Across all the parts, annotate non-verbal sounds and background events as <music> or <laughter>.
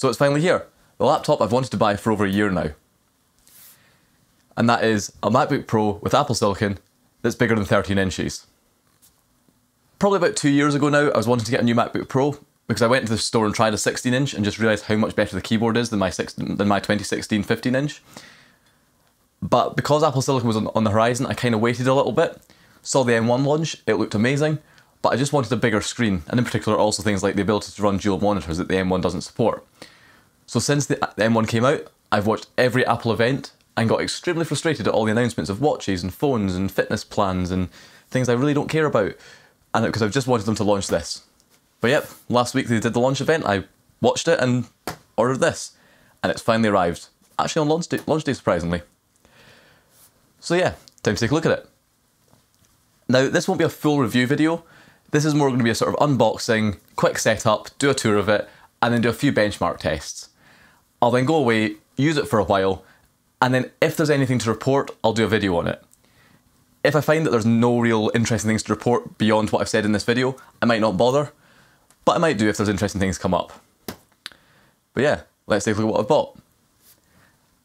So it's finally here. The laptop I've wanted to buy for over a year now. And that is a MacBook Pro with Apple Silicon that's bigger than 13 inches. Probably about two years ago now, I was wanting to get a new MacBook Pro because I went to the store and tried a 16 inch and just realised how much better the keyboard is than my, 16, than my 2016 15 inch. But because Apple Silicon was on, on the horizon, I kind of waited a little bit. Saw the M1 launch, it looked amazing, but I just wanted a bigger screen, and in particular also things like the ability to run dual monitors that the M1 doesn't support. So since the, the M1 came out, I've watched every Apple event and got extremely frustrated at all the announcements of watches and phones and fitness plans and things I really don't care about, and because I've just wanted them to launch this. But yep, last week they did the launch event, I watched it and ordered this, and it's finally arrived. Actually on launch day, launch day surprisingly. So yeah, time to take a look at it. Now, this won't be a full review video. This is more going to be a sort of unboxing, quick setup, do a tour of it, and then do a few benchmark tests. I'll then go away, use it for a while, and then if there's anything to report, I'll do a video on it. If I find that there's no real interesting things to report beyond what I've said in this video, I might not bother, but I might do if there's interesting things come up. But yeah, let's take a look at what I've bought.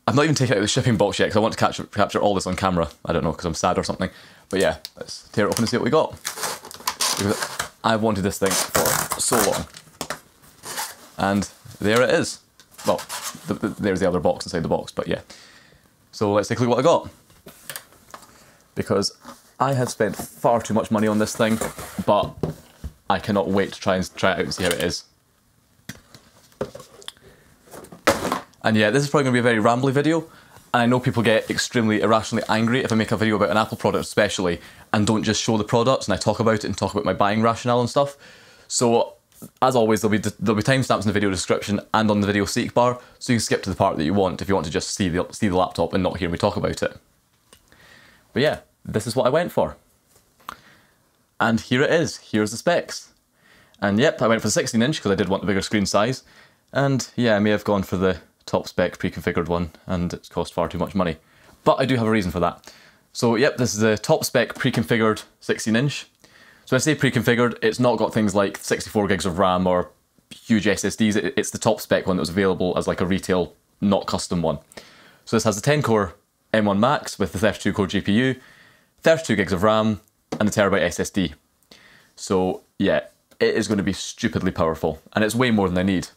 I've not even taken out the shipping box yet because I want to capture, capture all this on camera. I don't know, because I'm sad or something. But yeah, let's tear it open and see what we got. Because I've wanted this thing for so long. And there it is. Well, the, the, there's the other box inside the box, but yeah. So let's take a look at what I got. Because I have spent far too much money on this thing, but I cannot wait to try and try it out and see how it is. And yeah, this is probably going to be a very rambly video, and I know people get extremely irrationally angry if I make a video about an Apple product especially, and don't just show the products and I talk about it and talk about my buying rationale and stuff. So as always, there'll be there'll be timestamps in the video description and on the video seek bar, so you can skip to the part that you want if you want to just see the see the laptop and not hear me talk about it. But yeah, this is what I went for. And here it is. Here's the specs. And yep, I went for the 16 inch because I did want the bigger screen size. And yeah, I may have gone for the top spec pre-configured one and it's cost far too much money. But I do have a reason for that. So yep, this is a top spec pre-configured 16 inch. So when I say pre-configured, it's not got things like 64 gigs of RAM or huge SSDs. It's the top spec one that was available as like a retail, not custom one. So this has a 10 core M1 Max with the 32 core GPU, 32 gigs of RAM, and a terabyte SSD. So yeah, it is going to be stupidly powerful, and it's way more than I need.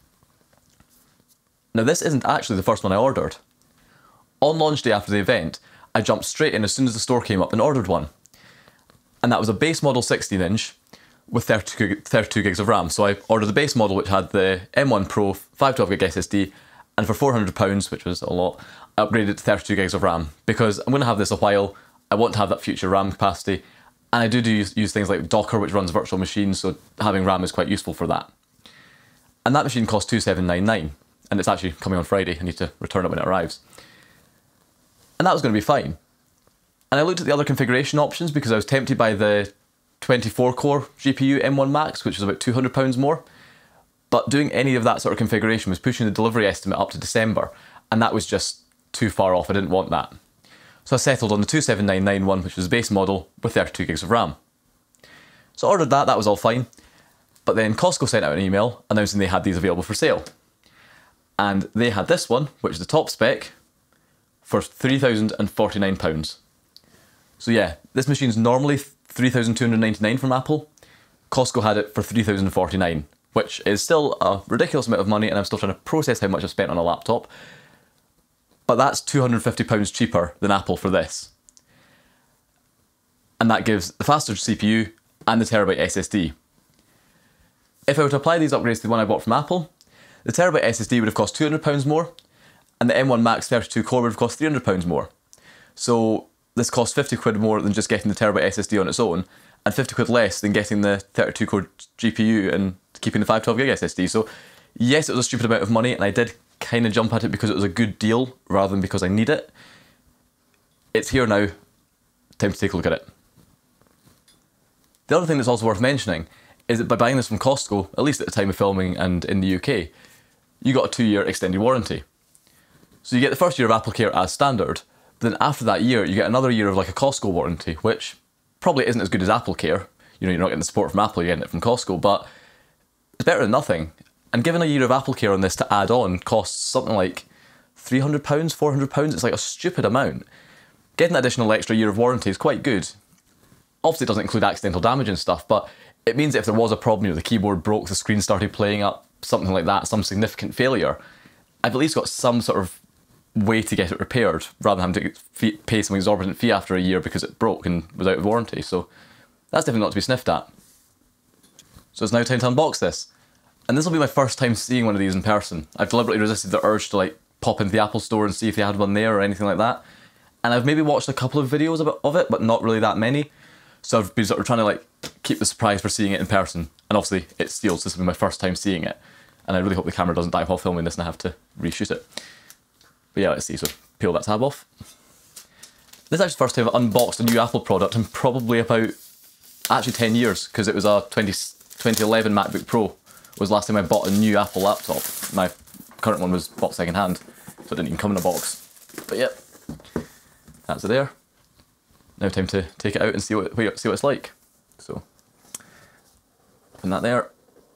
Now, this isn't actually the first one I ordered. On launch day after the event, I jumped straight in as soon as the store came up and ordered one. And that was a base model 16 inch with 32, 32 gigs of RAM. So I ordered the base model, which had the M1 Pro 512 gig SSD, and for £400, which was a lot, I upgraded to 32 gigs of RAM because I'm going to have this a while. I want to have that future RAM capacity, and I do, do use, use things like Docker, which runs virtual machines, so having RAM is quite useful for that. And that machine cost 2799 and it's actually coming on Friday. I need to return it when it arrives. And that was going to be fine. And I looked at the other configuration options because I was tempted by the 24 core GPU M1 Max, which was about £200 more. But doing any of that sort of configuration was pushing the delivery estimate up to December, and that was just too far off. I didn't want that. So I settled on the 27991, one, which was the base model with 32 gigs of RAM. So I ordered that, that was all fine. But then Costco sent out an email announcing they had these available for sale and they had this one, which is the top spec, for £3,049. So yeah, this machine's normally 3299 from Apple. Costco had it for 3049 which is still a ridiculous amount of money and I'm still trying to process how much I've spent on a laptop. But that's £250 cheaper than Apple for this. And that gives the faster CPU and the terabyte SSD. If I were to apply these upgrades to the one I bought from Apple, the terabyte SSD would have cost £200 more, and the M1 Max 32 core would have cost £300 more. So this costs 50 quid more than just getting the terabyte SSD on its own, and 50 quid less than getting the 32 core GPU and keeping the 512 gig SSD. So yes, it was a stupid amount of money, and I did kind of jump at it because it was a good deal rather than because I need it. It's here now. Time to take a look at it. The other thing that's also worth mentioning is that by buying this from Costco, at least at the time of filming and in the UK, you got a two year extended warranty. So you get the first year of Apple Care as standard, then after that year, you get another year of like a Costco warranty, which probably isn't as good as Apple Care. You know, you're not getting the support from Apple, you're getting it from Costco, but it's better than nothing. And given a year of Apple Care on this to add on costs something like £300, £400, it's like a stupid amount. Getting an additional extra year of warranty is quite good. Obviously, it doesn't include accidental damage and stuff, but it means if there was a problem, you know, the keyboard broke, the screen started playing up, something like that, some significant failure, I've at least got some sort of way to get it repaired rather than having to pay some exorbitant fee after a year because it broke and was out of warranty. So that's definitely not to be sniffed at. So it's now time to unbox this. And this will be my first time seeing one of these in person. I've deliberately resisted the urge to like pop into the Apple store and see if they had one there or anything like that. And I've maybe watched a couple of videos of it, but not really that many. So I've been sort of trying to like keep the surprise for seeing it in person. And obviously it steals. This will be my first time seeing it. And I really hope the camera doesn't die while filming this and I have to reshoot it. But yeah, let's see. So peel that tab off. This is actually the first time I've unboxed a new Apple product in probably about actually 10 years because it was a 20, 2011 MacBook Pro was the last time I bought a new Apple laptop. My current one was bought second hand, so it didn't even come in a box. But yeah, that's it there. Now time to take it out and see what see what it's like. So, put that there.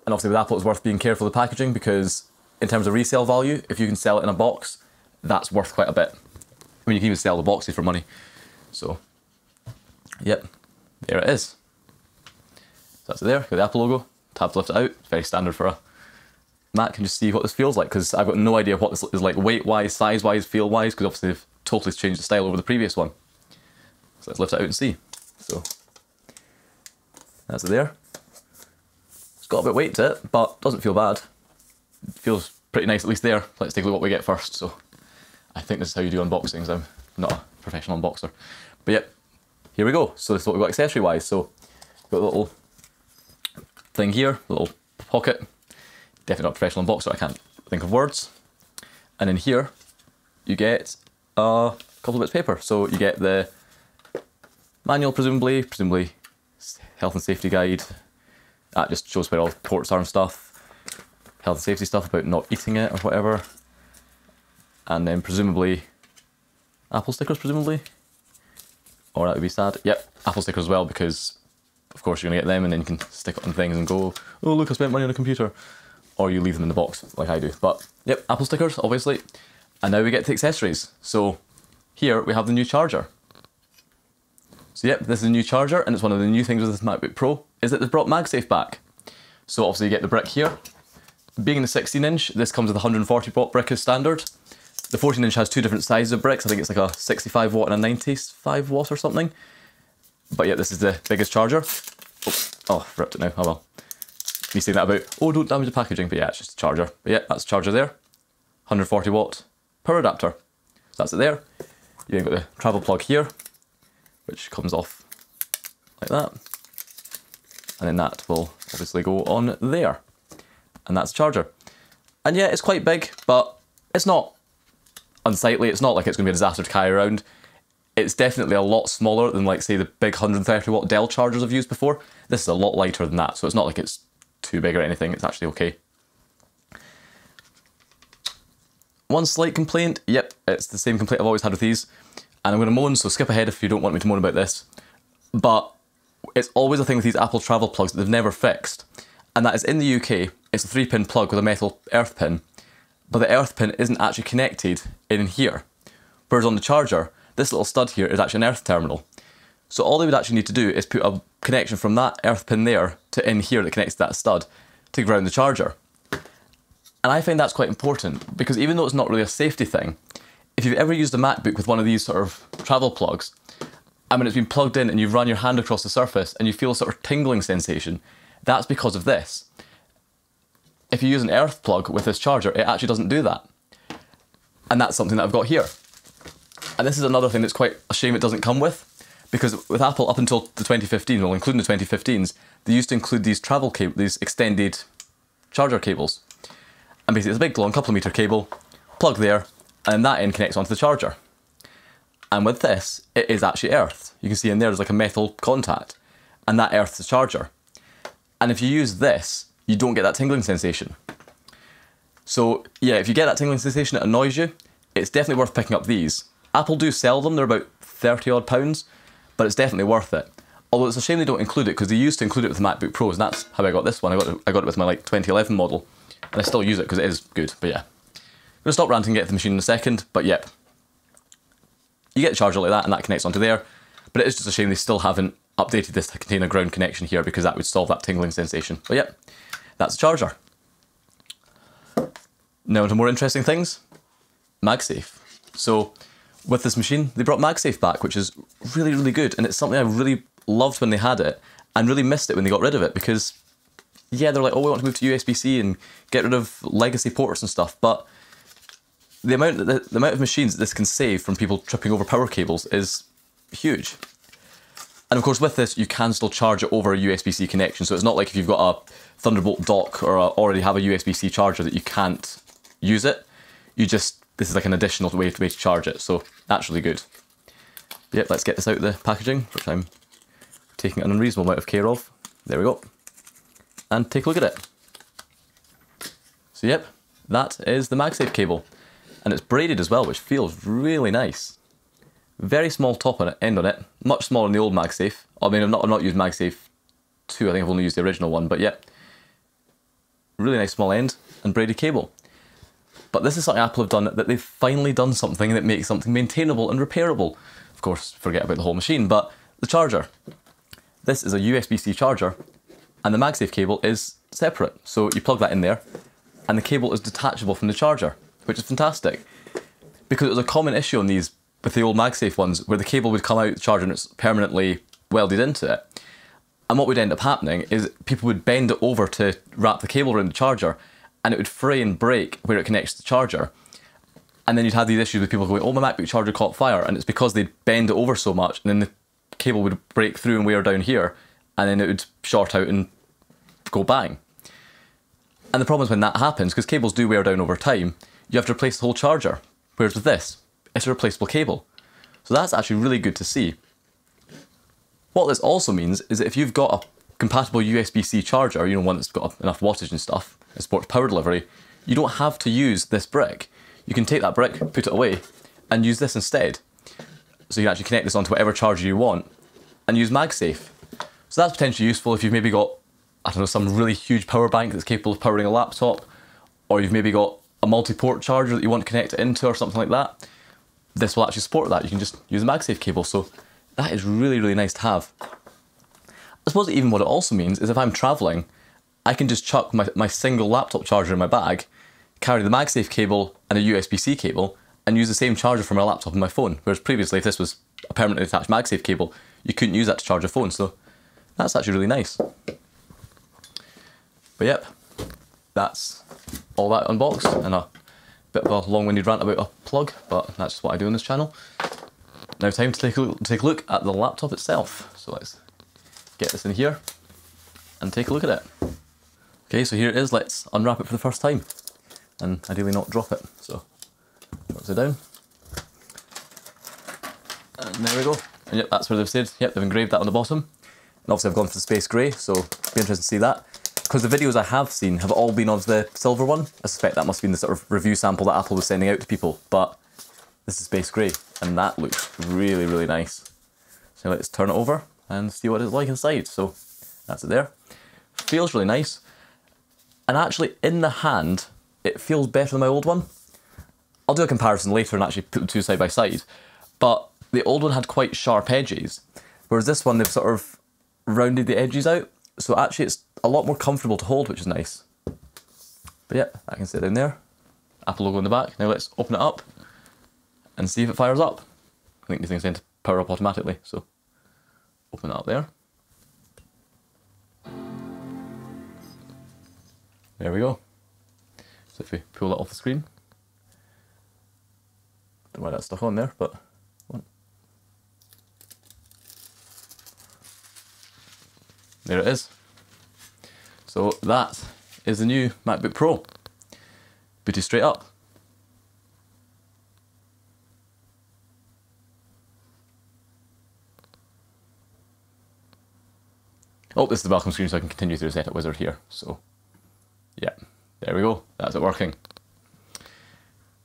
And obviously with Apple it's worth being careful the packaging because in terms of resale value, if you can sell it in a box, that's worth quite a bit. I mean, you can even sell the boxes for money. So, yep, there it is. So that's it there, got the Apple logo, tabs lifted out, very standard for a Mac, can just see what this feels like, because I've got no idea what this is like weight-wise, size-wise, feel-wise, because obviously they've totally changed the style over the previous one. So let's lift it out and see. So, that's there. It's got a bit of weight to it, but doesn't feel bad. It feels pretty nice at least there. Let's take a look what we get first. So, I think this is how you do unboxings. I'm not a professional unboxer. But yep, here we go. So this is what we've got accessory wise. So got a little thing here, little pocket. Definitely not a professional unboxer, I can't think of words. And in here, you get a couple of bits of paper. So you get the manual, presumably, presumably health and safety guide. That just shows where all the ports are and stuff. Health and safety stuff about not eating it or whatever and then presumably Apple stickers, presumably, or that would be sad. Yep, Apple stickers as well because of course you're gonna get them and then you can stick it on things and go, oh look, I spent money on a computer, or you leave them in the box like I do. But yep, Apple stickers, obviously. And now we get to accessories. So here we have the new charger. So yep, this is a new charger, and it's one of the new things with this MacBook Pro is that they've brought MagSafe back. So obviously you get the brick here. Being the 16 inch, this comes with 140 watt brick as standard. The 14 inch has two different sizes of bricks. I think it's like a 65 watt and a 95 watt or something. But yeah, this is the biggest charger. Oh, oh ripped it now. Oh well. Me saying that about, oh, don't damage the packaging. But yeah, it's just a charger. But yeah, that's charger there. 140 watt power adapter. So that's it there. You then got the travel plug here, which comes off like that. And then that will obviously go on there. And that's charger. And yeah, it's quite big, but it's not unsightly. It's not like it's going to be a disaster to carry around. It's definitely a lot smaller than, like, say, the big 130 watt Dell chargers I've used before. This is a lot lighter than that, so it's not like it's too big or anything. It's actually okay. One slight complaint. Yep, it's the same complaint I've always had with these. And I'm going to moan, so skip ahead if you don't want me to moan about this. But it's always a thing with these Apple travel plugs that they've never fixed. And that is in the UK, it's a three pin plug with a metal earth pin but the earth pin isn't actually connected in here. Whereas on the charger, this little stud here is actually an earth terminal. So all they would actually need to do is put a connection from that earth pin there to in here that connects to that stud to ground the charger. And I find that's quite important because even though it's not really a safety thing, if you've ever used a MacBook with one of these sort of travel plugs, and when it's been plugged in and you run your hand across the surface and you feel a sort of tingling sensation, that's because of this if you use an earth plug with this charger, it actually doesn't do that. And that's something that I've got here. And this is another thing that's quite a shame it doesn't come with, because with Apple up until the 2015, well, including the 2015s, they used to include these travel cable, these extended charger cables. And basically, it's a big long couple of meter cable, plug there, and that end connects onto the charger. And with this, it is actually earthed. You can see in there, there's like a metal contact, and that earths the charger. And if you use this, you don't get that tingling sensation. So yeah, if you get that tingling sensation, it annoys you, it's definitely worth picking up these. Apple do sell them, they're about 30 odd pounds, but it's definitely worth it. Although it's a shame they don't include it because they used to include it with the MacBook Pros, and that's how I got this one. I got it, I got it with my like 2011 model, And I still use it because it is good, but yeah. I'm gonna stop ranting and get to the machine in a second, but yep. You get a charger like that and that connects onto there, but it is just a shame they still haven't updated this to contain a ground connection here because that would solve that tingling sensation. But yep, that's a charger. Now into more interesting things, MagSafe. So with this machine, they brought MagSafe back, which is really, really good. And it's something I really loved when they had it and really missed it when they got rid of it because, yeah, they're like, oh, we want to move to USB-C and get rid of legacy ports and stuff. But the amount, the, the amount of machines this can save from people tripping over power cables is huge. And of course, with this, you can still charge it over a USB-C connection. So it's not like if you've got a Thunderbolt dock or a, already have a USB-C charger that you can't use it. You just, this is like an additional way, way to charge it. So that's really good. Yep, let's get this out of the packaging, which I'm taking an unreasonable amount of care of. There we go. And take a look at it. So yep, that is the MagSafe cable. And it's braided as well, which feels really nice. Very small top on it, end on it. Much smaller than the old MagSafe. I mean, I've not, I've not used MagSafe 2, I think I've only used the original one, but yeah. Really nice small end and braided cable. But this is something Apple have done, that they've finally done something that makes something maintainable and repairable. Of course, forget about the whole machine, but the charger. This is a USB-C charger, and the MagSafe cable is separate. So you plug that in there, and the cable is detachable from the charger, which is fantastic. Because it was a common issue on these with the old MagSafe ones where the cable would come out the charger and it's permanently welded into it. And what would end up happening is people would bend it over to wrap the cable around the charger and it would fray and break where it connects to the charger. And then you'd have these issues with people going, oh, my MacBook charger caught fire. And it's because they'd bend it over so much and then the cable would break through and wear down here and then it would short out and go bang. And the problem is when that happens, because cables do wear down over time, you have to replace the whole charger. Whereas with this, it's a replaceable cable. So that's actually really good to see. What this also means is that if you've got a compatible USB-C charger, you know, one that's got enough wattage and stuff, and supports power delivery, you don't have to use this brick. You can take that brick, put it away, and use this instead. So you can actually connect this onto whatever charger you want, and use MagSafe. So that's potentially useful if you've maybe got, I don't know, some really huge power bank that's capable of powering a laptop, or you've maybe got a multi-port charger that you want to connect it into or something like that this will actually support that. You can just use a MagSafe cable. So that is really, really nice to have. I suppose even what it also means is if I'm traveling, I can just chuck my, my single laptop charger in my bag, carry the MagSafe cable and a USB-C cable, and use the same charger for my laptop and my phone. Whereas previously, if this was a permanently attached MagSafe cable, you couldn't use that to charge a phone. So that's actually really nice. But yep, that's all that unboxed and a bit of a long-winded rant about a plug, but that's what I do on this channel. Now time to take a, look, take a look at the laptop itself. So let's get this in here and take a look at it. Okay, so here it is. Let's unwrap it for the first time and ideally not drop it. So drops it down. And there we go. And yep, that's where they've said, yep, they've engraved that on the bottom. And obviously I've gone for the space grey, so be interested to see that because the videos I have seen have all been of the silver one. I suspect that must have been the sort of review sample that Apple was sending out to people, but this is space grey, and that looks really, really nice. So let's turn it over and see what it's like inside. So that's it there. Feels really nice. And actually, in the hand, it feels better than my old one. I'll do a comparison later and actually put the two side by side. But the old one had quite sharp edges, whereas this one, they've sort of rounded the edges out. So actually, it's a lot more comfortable to hold, which is nice. But yeah, I can sit down there. Apple logo in the back. Now let's open it up and see if it fires up. I think these things tend to power up automatically, so open it up there. There we go. So if we pull that off the screen, don't know why that's stuck on there, but there it is. So that is the new MacBook Pro. Booted straight up. Oh, this is the welcome screen so I can continue through the setup wizard here. So yeah, there we go. That's it working.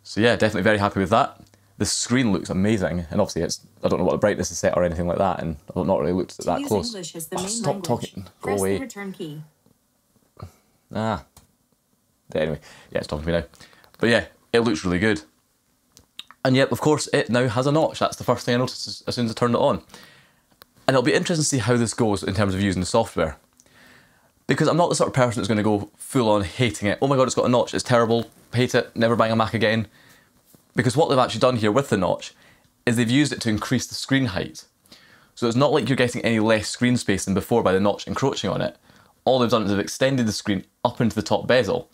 So yeah, definitely very happy with that. The screen looks amazing, and obviously it's I don't know what the brightness is set or anything like that, and I've not really looked at that close. English the oh, main stop language. talking. Go Press away. The return key. Ah. Anyway, yeah, it's talking to me now. But yeah, it looks really good. And yet, of course, it now has a notch. That's the first thing I noticed as soon as I turned it on. And it'll be interesting to see how this goes in terms of using the software. Because I'm not the sort of person that's going to go full on hating it. Oh my god, it's got a notch, it's terrible, hate it, never buying a Mac again. Because what they've actually done here with the notch is they've used it to increase the screen height. So it's not like you're getting any less screen space than before by the notch encroaching on it. All they've done is they've extended the screen up into the top bezel.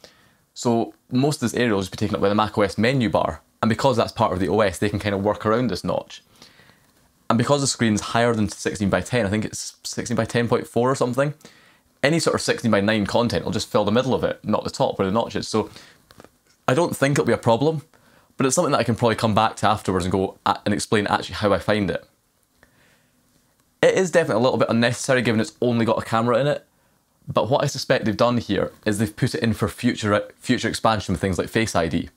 So most of this area will just be taken up by the macOS menu bar, and because that's part of the OS, they can kind of work around this notch. And because the screen's higher than 16 by 10, I think it's 16 by 10.4 or something, any sort of 16 by 9 content will just fill the middle of it, not the top where the notch is. So I don't think it'll be a problem, but it's something that I can probably come back to afterwards and go and explain actually how I find it. It is definitely a little bit unnecessary given it's only got a camera in it, but what I suspect they've done here is they've put it in for future, future expansion with things like Face ID.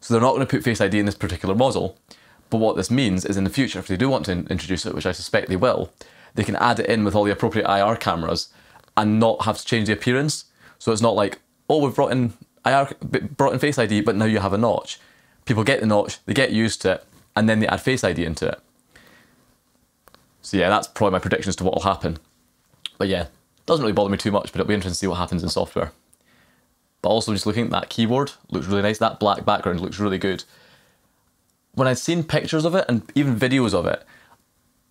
So they're not going to put Face ID in this particular model, but what this means is in the future, if they do want to introduce it, which I suspect they will, they can add it in with all the appropriate IR cameras and not have to change the appearance. So it's not like, oh, we've brought in IR, brought in Face ID, but now you have a notch. People get the notch, they get used to it, and then they add Face ID into it. So yeah, that's probably my predictions to what will happen. But yeah, doesn't really bother me too much, but it'll be interesting to see what happens in software. But also just looking at that keyboard, looks really nice. That black background looks really good. When I'd seen pictures of it and even videos of it,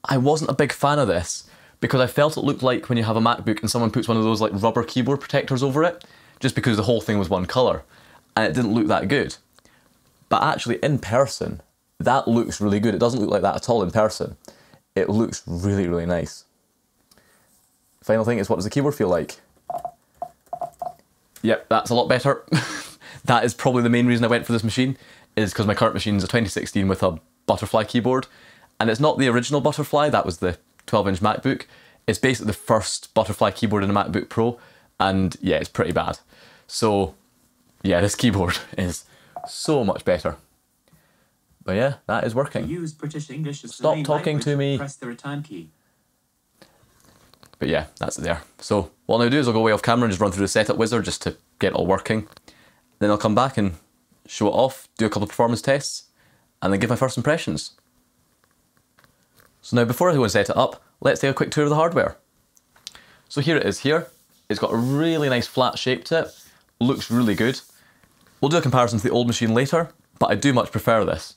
I wasn't a big fan of this because I felt it looked like when you have a MacBook and someone puts one of those like rubber keyboard protectors over it, just because the whole thing was one colour, and it didn't look that good. But actually in person, that looks really good. It doesn't look like that at all in person. It looks really, really nice. Final thing is what does the keyboard feel like? Yep, that's a lot better. <laughs> that is probably the main reason I went for this machine, is because my current machine is a 2016 with a butterfly keyboard. And it's not the original butterfly, that was the 12 inch MacBook. It's basically the first butterfly keyboard in a MacBook Pro, and yeah, it's pretty bad. So, yeah, this <laughs> keyboard is so much better. But yeah, that is working. Use British English as Stop talking to me. Press the return key. But yeah, that's there. So what I'll do is I'll go away off camera and just run through the setup wizard just to get it all working. Then I'll come back and show it off, do a couple of performance tests, and then give my first impressions. So now before I go and set it up, let's take a quick tour of the hardware. So here it is here. It's got a really nice flat shape to it. Looks really good. We'll do a comparison to the old machine later, but I do much prefer this.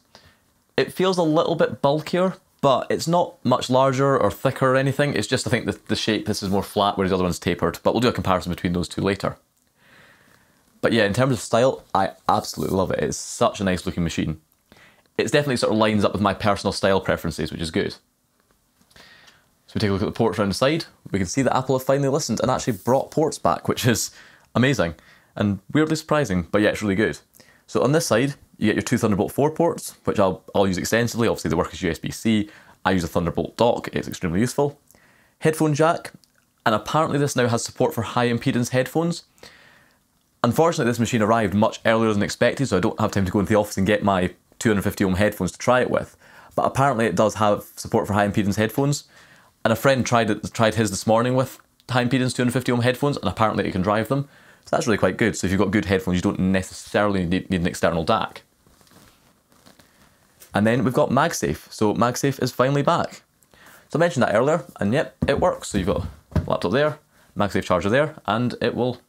It feels a little bit bulkier, but it's not much larger or thicker or anything. It's just, I think, the, the shape, this is more flat, whereas the other one's tapered. But we'll do a comparison between those two later. But yeah, in terms of style, I absolutely love it. It's such a nice looking machine. It's definitely sort of lines up with my personal style preferences, which is good. So we take a look at the ports around the side. We can see that Apple have finally listened and actually brought ports back, which is amazing and weirdly surprising, but yeah, it's really good. So on this side, you get your two Thunderbolt 4 ports, which I'll, I'll use extensively. Obviously, they work as USB-C. I use a Thunderbolt dock. It's extremely useful. Headphone jack, and apparently this now has support for high impedance headphones. Unfortunately, this machine arrived much earlier than expected, so I don't have time to go into the office and get my 250 ohm headphones to try it with. But apparently it does have support for high impedance headphones. And a friend tried it, tried his this morning with high impedance 250 ohm headphones, and apparently it can drive them. So that's really quite good. So if you've got good headphones, you don't necessarily need, need an external DAC. And then we've got MagSafe. So MagSafe is finally back. So I mentioned that earlier, and yep, it works. So you've got laptop there, MagSafe charger there, and it will,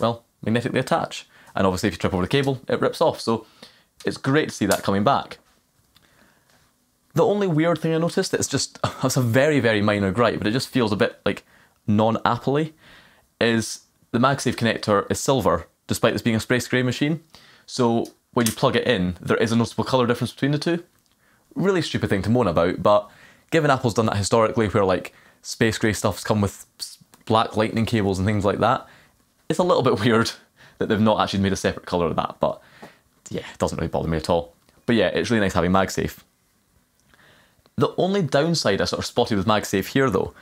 well, magnetically attach. And obviously if you trip over the cable, it rips off. So it's great to see that coming back. The only weird thing I noticed, it's just, <laughs> it's a very, very minor gripe, but it just feels a bit like non-Apple-y, is the MagSafe connector is silver, despite this being a space grey machine. So when you plug it in, there is a noticeable colour difference between the two. Really stupid thing to moan about, but given Apple's done that historically where like space grey stuff's come with black lightning cables and things like that, it's a little bit <laughs> weird that they've not actually made a separate colour of that, but yeah, it doesn't really bother me at all. But yeah, it's really nice having MagSafe. The only downside I sort of spotted with MagSafe here though,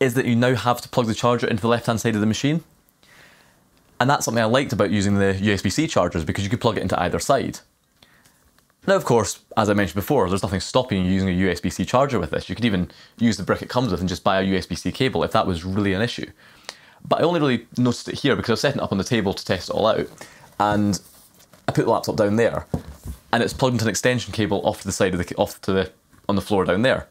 is that you now have to plug the charger into the left hand side of the machine. And that's something I liked about using the USB-C chargers because you could plug it into either side. Now, of course, as I mentioned before, there's nothing stopping you using a USB C charger with this. You could even use the brick it comes with and just buy a USB C cable if that was really an issue. But I only really noticed it here because I was setting it up on the table to test it all out. And I put the laptop down there and it's plugged into an extension cable off to the side of the, off to the, on the floor down there.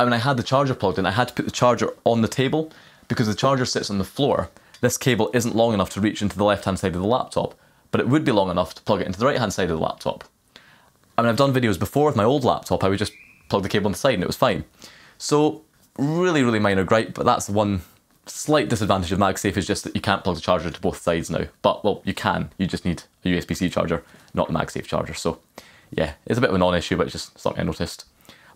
I mean, I had the charger plugged in, I had to put the charger on the table because the charger sits on the floor. This cable isn't long enough to reach into the left hand side of the laptop, but it would be long enough to plug it into the right hand side of the laptop. I mean, I've done videos before with my old laptop, I would just plug the cable on the side and it was fine. So, really, really minor gripe, but that's one slight disadvantage of MagSafe is just that you can't plug the charger to both sides now. But, well, you can, you just need a USB C charger, not a MagSafe charger. So, yeah, it's a bit of a non issue, but it's just something I noticed.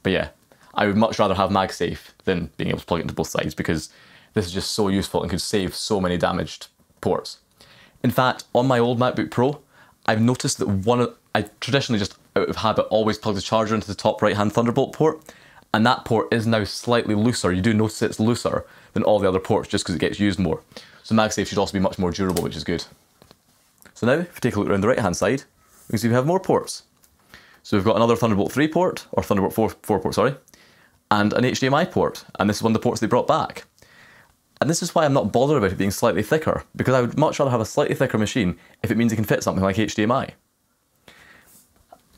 But yeah, I would much rather have MagSafe than being able to plug it into both sides because this is just so useful and could save so many damaged ports. In fact, on my old MacBook Pro, I've noticed that one of, I traditionally just out of habit always plug the charger into the top right hand Thunderbolt port, and that port is now slightly looser. You do notice it's looser than all the other ports just because it gets used more. So MagSafe should also be much more durable, which is good. So now, if we take a look around the right hand side, we can see we have more ports. So we've got another Thunderbolt 3 port, or Thunderbolt 4, 4 port, sorry, and an HDMI port, and this is one of the ports they brought back. And this is why I'm not bothered about it being slightly thicker, because I would much rather have a slightly thicker machine if it means it can fit something like HDMI.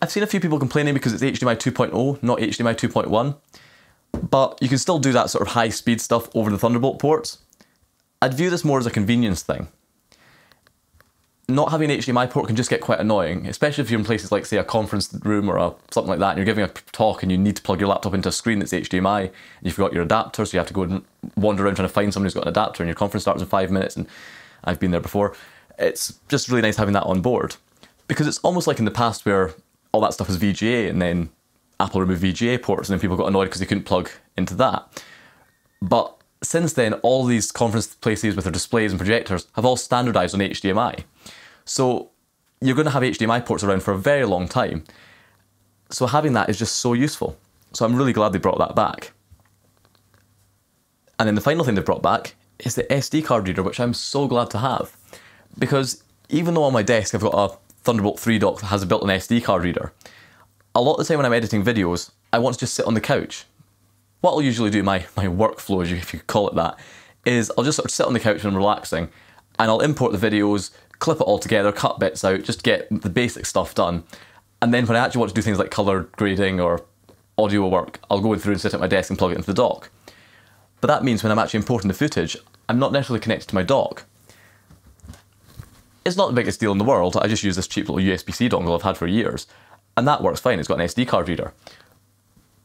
I've seen a few people complaining because it's HDMI 2.0, not HDMI 2.1, but you can still do that sort of high speed stuff over the Thunderbolt ports. I'd view this more as a convenience thing. Not having an HDMI port can just get quite annoying, especially if you're in places like, say, a conference room or a, something like that, and you're giving a talk and you need to plug your laptop into a screen that's HDMI, and you've got your adapter, so you have to go and wander around trying to find someone who's got an adapter, and your conference starts in five minutes, and I've been there before. It's just really nice having that on board. Because it's almost like in the past where all that stuff was VGA, and then Apple removed VGA ports, and then people got annoyed because they couldn't plug into that. But since then, all these conference places with their displays and projectors have all standardized on HDMI. So you're going to have HDMI ports around for a very long time. So having that is just so useful. So I'm really glad they brought that back. And then the final thing they brought back is the SD card reader, which I'm so glad to have. Because even though on my desk I've got a Thunderbolt 3 dock that has a built-in SD card reader, a lot of the time when I'm editing videos, I want to just sit on the couch. What I'll usually do, my, my workflow, if you could call it that, is I'll just sort of sit on the couch when I'm relaxing, and I'll import the videos, clip it all together, cut bits out, just get the basic stuff done. And then when I actually want to do things like colour grading or audio work, I'll go in through and sit at my desk and plug it into the dock. But that means when I'm actually importing the footage, I'm not necessarily connected to my dock. It's not the biggest deal in the world, I just use this cheap little USB-C dongle I've had for years, and that works fine, it's got an SD card reader.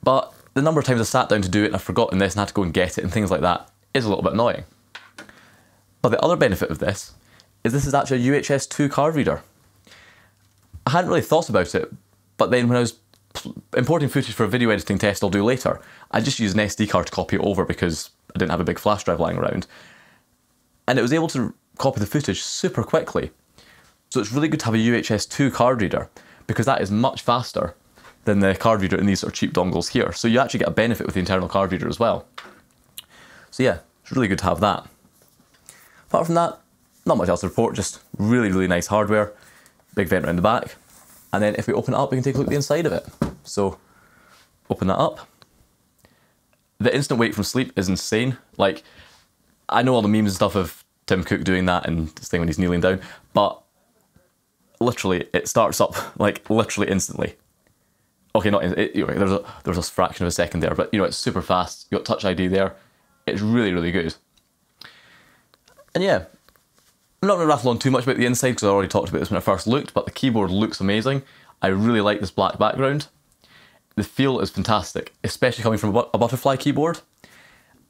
But the number of times I sat down to do it and I've forgotten this and had to go and get it and things like that is a little bit annoying. But the other benefit of this is this is actually a UHS 2 card reader. I hadn't really thought about it, but then when I was importing footage for a video editing test I'll do later, I just used an SD card to copy it over because I didn't have a big flash drive lying around. And it was able to copy the footage super quickly. So it's really good to have a UHS 2 card reader because that is much faster than the card reader in these sort of cheap dongles here. So you actually get a benefit with the internal card reader as well. So yeah, it's really good to have that. Apart from that, not much else to report, just really, really nice hardware. Big vent around the back. And then if we open it up, we can take a look at the inside of it. So open that up. The instant wake from sleep is insane. Like, I know all the memes and stuff of Tim Cook doing that and this thing when he's kneeling down, but literally it starts up <laughs> like literally instantly. Okay, not it, there's a there's a fraction of a second there, but you know it's super fast. You got Touch ID there. It's really really good. And yeah, I'm not going to rattle on too much about the inside because I already talked about this when I first looked, but the keyboard looks amazing. I really like this black background. The feel is fantastic, especially coming from a butterfly keyboard.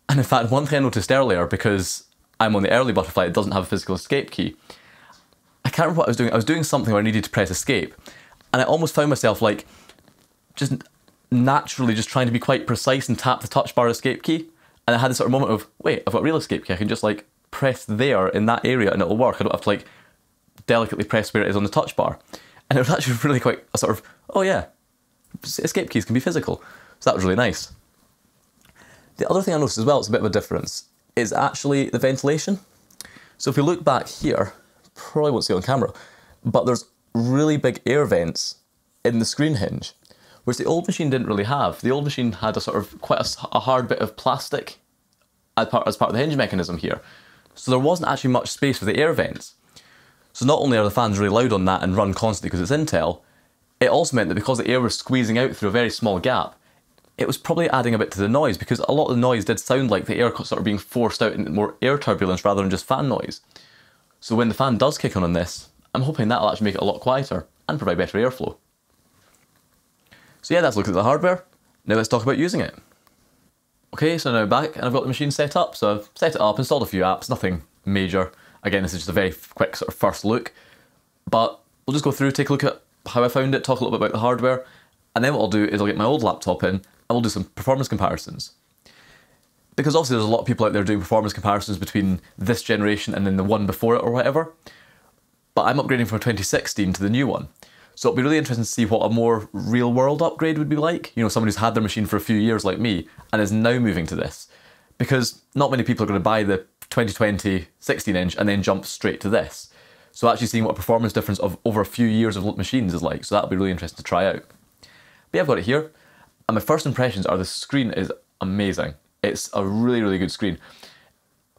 And in fact, one thing I noticed earlier, because I'm on the early butterfly, it doesn't have a physical escape key. I can't remember what I was doing. I was doing something where I needed to press escape, and I almost found myself like just naturally just trying to be quite precise and tap the touch bar escape key. And I had this sort of moment of, wait, I've got real escape key. I can just like press there in that area and it'll work. I don't have to like delicately press where it is on the touch bar. And it was actually <laughs> really quite a sort of, oh yeah, escape keys can be physical. So that was really nice. The other thing I noticed as well, it's a bit of a difference, is actually the ventilation. So if we look back here, probably won't see on camera, but there's really big air vents in the screen hinge, which the old machine didn't really have. The old machine had a sort of quite a, a hard bit of plastic as part, as part of the hinge mechanism here. So there wasn't actually much space for the air vents. So not only are the fans really loud on that and run constantly because it's Intel, it also meant that because the air was squeezing out through a very small gap, it was probably adding a bit to the noise because a lot of the noise did sound like the air sort of being forced out into more air turbulence rather than just fan noise. So when the fan does kick on on this, I'm hoping that'll actually make it a lot quieter and provide better airflow. So yeah, that's a look at the hardware. Now let's talk about using it. Okay, so now back and I've got the machine set up. So I've set it up, installed a few apps, nothing major. Again, this is just a very quick sort of first look. But we'll just go through, take a look at how I found it, talk a little bit about the hardware, and then what I'll do is I'll get my old laptop in and we'll do some performance comparisons. Because obviously there's a lot of people out there doing performance comparisons between this generation and then the one before it or whatever. But I'm upgrading from 2016 to the new one. So it'll be really interesting to see what a more real world upgrade would be like. You know, someone who's had their machine for a few years like me and is now moving to this. Because not many people are going to buy the 2020 16 inch and then jump straight to this. So actually seeing what a performance difference of over a few years of machines is like. So that'll be really interesting to try out. But yeah, I've got it here. And my first impressions are the screen is amazing. It's a really, really good screen.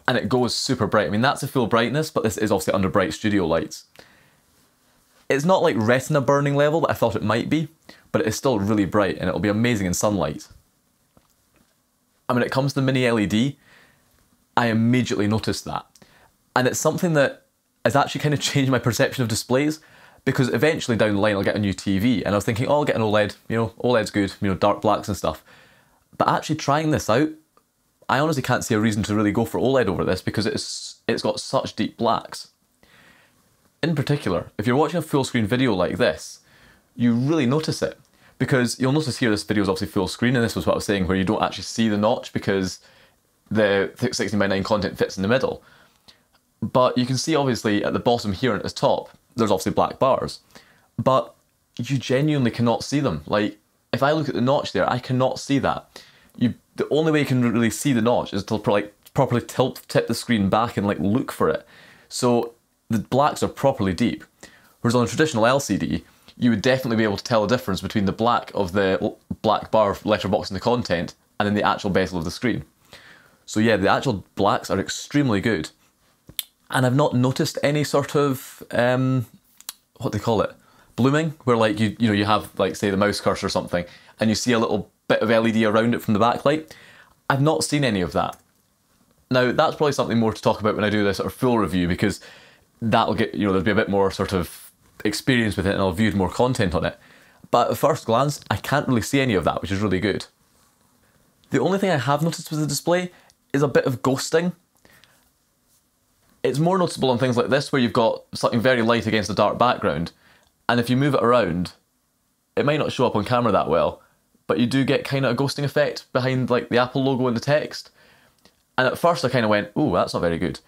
And it goes super bright. I mean, that's a full brightness, but this is obviously under bright studio lights. It's not like retina burning level that I thought it might be, but it is still really bright and it'll be amazing in sunlight. And when it comes to the mini LED, I immediately noticed that. And it's something that has actually kind of <laughs> changed my perception of displays because eventually down the line I'll get a new TV and I was thinking, oh, I'll get an OLED, you know, OLED's good, you know, dark blacks and stuff. But actually trying this out, I honestly can't see a reason to really go for OLED over this because it's it's got such deep blacks. In particular, if you're watching a full screen video like this, you really notice it because you'll notice here this video is obviously full screen and this was what I was saying where you don't actually see the notch because the 16 by 9 content fits in the middle. But you can see obviously at the bottom here and at the top, there's obviously black bars. But you genuinely cannot see them. Like, if I look at the notch there, I cannot see that. You, the only way you can really see the notch is to like properly tilt, tip the screen back and like look for it. So the blacks are properly deep. Whereas on a traditional LCD, you would definitely be able to tell the difference between the black of the black bar letterbox in the content and then the actual bezel of the screen. So yeah, the actual blacks are extremely good and I've not noticed any sort of um, what do they call it blooming, where like you you know you have like say the mouse cursor or something, and you see a little bit of LED around it from the backlight. I've not seen any of that. Now that's probably something more to talk about when I do this sort of full review because that'll get you know there'll be a bit more sort of experience with it and I'll viewed more content on it. But at first glance, I can't really see any of that, which is really good. The only thing I have noticed with the display is a bit of ghosting it's more noticeable on things like this where you've got something very light against a dark background, and if you move it around, it might not show up on camera that well, but you do get kind of a ghosting effect behind like the Apple logo and the text. And at first I kind of went, "Ooh, that's not very good,"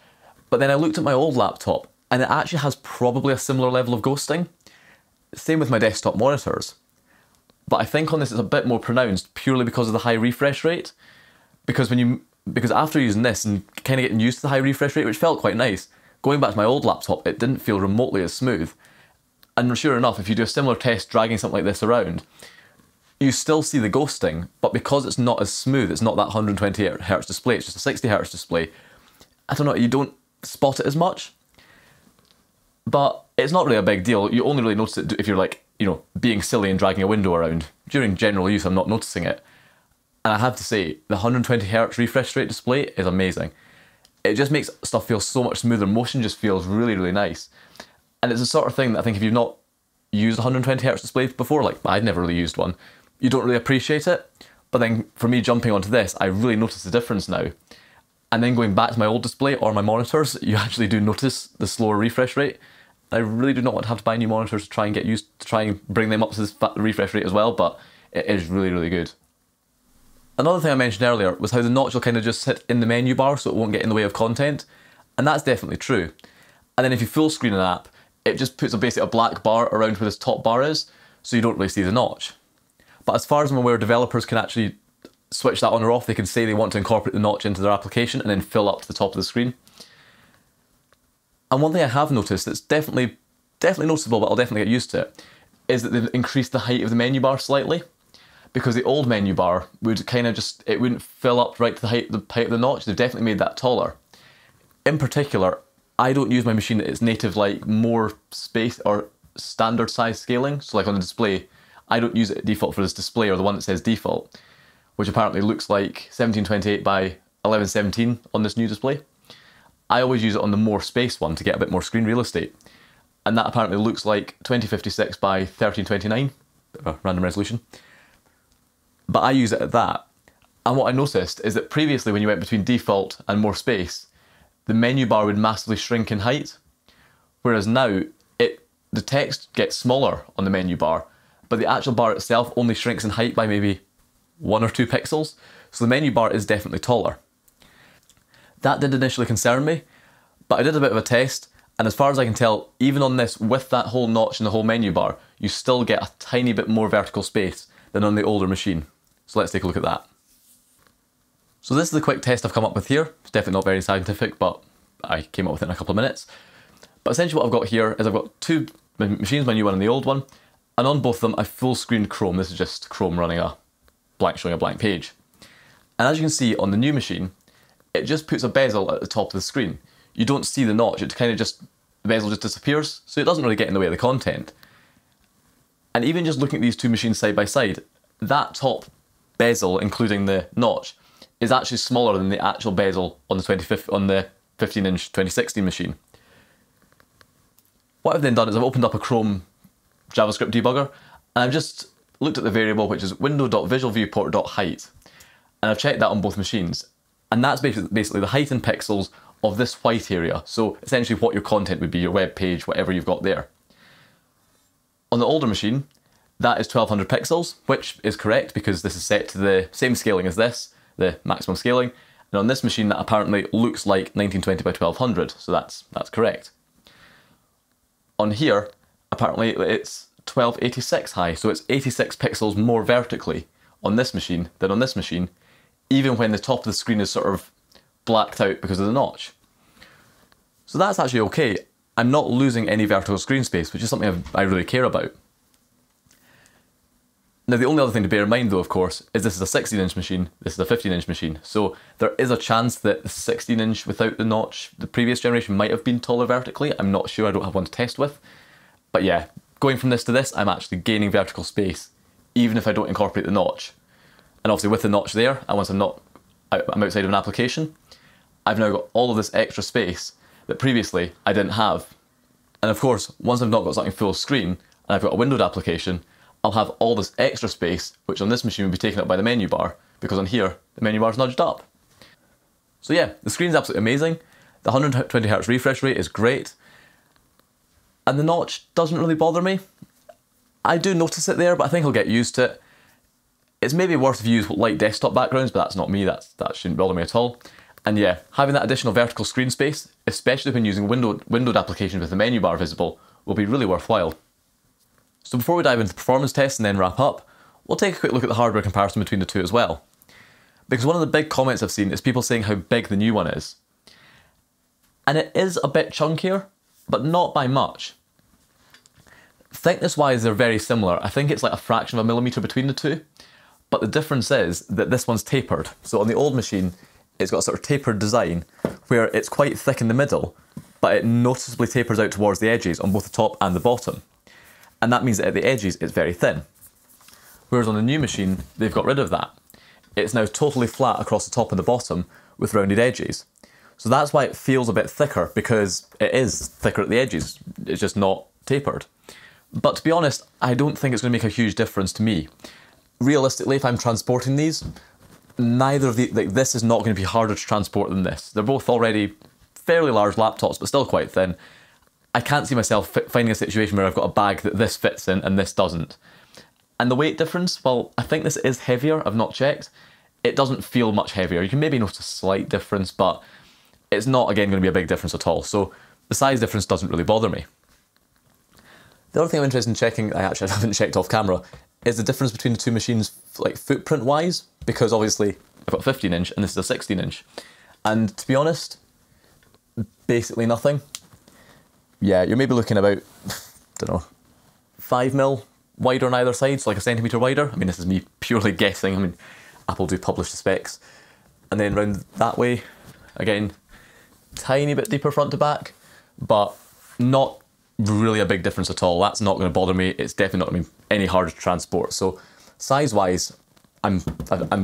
but then I looked at my old laptop, and it actually has probably a similar level of ghosting. Same with my desktop monitors, but I think on this it's a bit more pronounced purely because of the high refresh rate. Because when you because after using this and kind of getting used to the high refresh rate, which felt quite nice, going back to my old laptop, it didn't feel remotely as smooth. And sure enough, if you do a similar test dragging something like this around, you still see the ghosting, but because it's not as smooth, it's not that 120 Hz display, it's just a 60 Hz display, I don't know, you don't spot it as much. But it's not really a big deal. You only really notice it if you're like, you know, being silly and dragging a window around. During general use, I'm not noticing it. And I have to say, the 120 Hz refresh rate display is amazing. It just makes stuff feel so much smoother. Motion just feels really, really nice. And it's the sort of thing that I think if you've not used a 120 Hz display before, like I'd never really used one, you don't really appreciate it. But then for me jumping onto this, I really notice the difference now. And then going back to my old display or my monitors, <laughs> you actually do notice the slower refresh rate. I really do not want to have to buy new monitors to try and get used to try and bring them up to this refresh rate as well, but it is really, really good. Another thing I mentioned earlier was how the notch will kind of just sit in the menu bar so it won't get in the way of content, and that's definitely true. And then if you full screen an app, it just puts a basically a black bar around where this top bar is, so you don't really see the notch. But as far as I'm aware, developers can actually switch that on or off. They can say they want to incorporate the notch into their application and then fill up to the top of the screen. And one thing I have noticed that's definitely definitely noticeable, but I'll definitely get used to it, is that they've increased the height of the menu bar slightly because the old menu bar would kind of just it wouldn't fill up right to the height the height of the notch. They've definitely made that taller. in particular, I don't use my machine at its native like more space or standard size scaling. So like on the display, I don't use it default for this display or the one that says default, which apparently looks like 1728 by 1117 on this new display. I always use it on the more space one to get a bit more screen real estate. And that apparently looks like 2056 by 1329, of a random resolution. But I use it at that. And what I noticed is that previously when you went between default and more space, the menu bar would massively shrink in height. Whereas now, it the text gets smaller on the menu bar, but the actual bar itself only shrinks in height by maybe one or two pixels. So the menu bar is definitely taller. That did initially concern me, but I did a bit of a test, and as far as I can tell, even on this, with that whole notch in the whole menu bar, you still get a tiny bit more vertical space than on the older machine. So let's take a look at that. So this is the quick test I've come up with here. It's definitely not very scientific, but I came up with it in a couple of minutes. But essentially what I've got here is I've got two machines, my new one and the old one, and on both of them I've full screen Chrome. This is just Chrome running a blank, showing a blank page. And as you can see on the new machine, it just puts a bezel at the top of the screen. You don't see the notch, it kind of just, the bezel just disappears, so it doesn't really get in the way of the content. And even just looking at these two machines side by side, that top bezel, including the notch, is actually smaller than the actual bezel on the 25th on the 15 inch 2016 machine. What I've then done is I've opened up a Chrome JavaScript debugger and I've just looked at the variable which is window.visualviewport.height and I've checked that on both machines and that's basically, basically the height in pixels of this white area. So essentially what your content would be, your web page, whatever you've got there. On the older machine, that is 1200 pixels, which is correct because this is set to the same scaling as this, the maximum scaling. And on this machine, that apparently looks like 1920 by 1200, so that's, that's correct. On here, apparently it's 1286 high, so it's 86 pixels more vertically on this machine than on this machine, even when the top of the screen is sort of blacked out because of the notch. So that's actually okay. I'm not losing any vertical screen space, which is something I really care about. Now the only other thing to bear in mind though, of course, is this is a 16 inch machine, this is a 15 inch machine, so there is a chance that the 16 inch without the notch, the previous generation might have been taller vertically, I'm not sure, I don't have one to test with. But yeah, going from this to this, I'm actually gaining vertical space, even if I don't incorporate the notch. And obviously with the notch there, and once I'm not, I'm outside of an application, I've now got all of this extra space that previously I didn't have. And of course, once I've not got something full screen, and I've got a windowed application, I'll have all this extra space, which on this machine will be taken up by the menu bar, because on here, the menu bar is nudged up. So yeah, the screen's absolutely amazing. The 120Hz refresh rate is great. And the notch doesn't really bother me. I do notice it there, but I think I'll get used to it. It's maybe worse if you use light desktop backgrounds, but that's not me, that's, that shouldn't bother me at all. And yeah, having that additional vertical screen space, especially when using windowed, windowed applications with the menu bar visible, will be really worthwhile. So before we dive into the performance test and then wrap up, we'll take a quick look at the hardware comparison between the two as well. Because one of the big comments I've seen is people saying how big the new one is. And it is a bit chunkier, but not by much. Thickness wise, they're very similar. I think it's like a fraction of a millimetre between the two. But the difference is that this one's tapered. So on the old machine, it's got a sort of tapered design where it's quite thick in the middle, but it noticeably tapers out towards the edges on both the top and the bottom and that means that at the edges it's very thin. Whereas on the new machine, they've got rid of that. It's now totally flat across the top and the bottom with rounded edges. So that's why it feels a bit thicker, because it is thicker at the edges, it's just not tapered. But to be honest, I don't think it's going to make a huge difference to me. Realistically, if I'm transporting these, neither of the, like, this is not going to be harder to transport than this. They're both already fairly large laptops, but still quite thin, I can't see myself finding a situation where I've got a bag that this fits in and this doesn't. And the weight difference, well, I think this is heavier, I've not checked. It doesn't feel much heavier. You can maybe notice a slight difference, but it's not, again, going to be a big difference at all. So the size difference doesn't really bother me. The other thing I'm interested in checking, I actually <laughs> haven't checked off camera, is the difference between the two machines, like footprint wise, because obviously I've got a 15 inch and this is a 16 inch. And to be honest, basically nothing yeah, you're maybe looking about, <sighs> don't know, five mil wider on either side, so like a centimetre wider. I mean, this is me purely <laughs> guessing. I mean, Apple do publish the specs. And then round that way, again, tiny bit deeper front to back, but not really a big difference at all. That's not going to bother me. It's definitely not going to be any harder to transport. So size wise, I'm